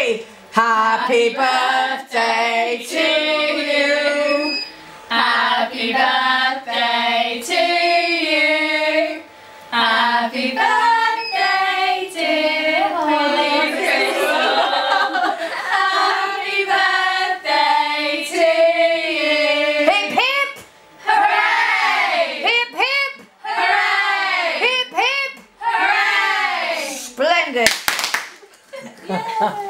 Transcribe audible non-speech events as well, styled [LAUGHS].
three. Happy birthday to you. Happy birthday to you. Happy birthday, dear Holly Crystal. Happy birthday to you. Hip hip! Hooray! Hip hip! Hooray! Hip hip! Hooray! Splendid! [LAUGHS]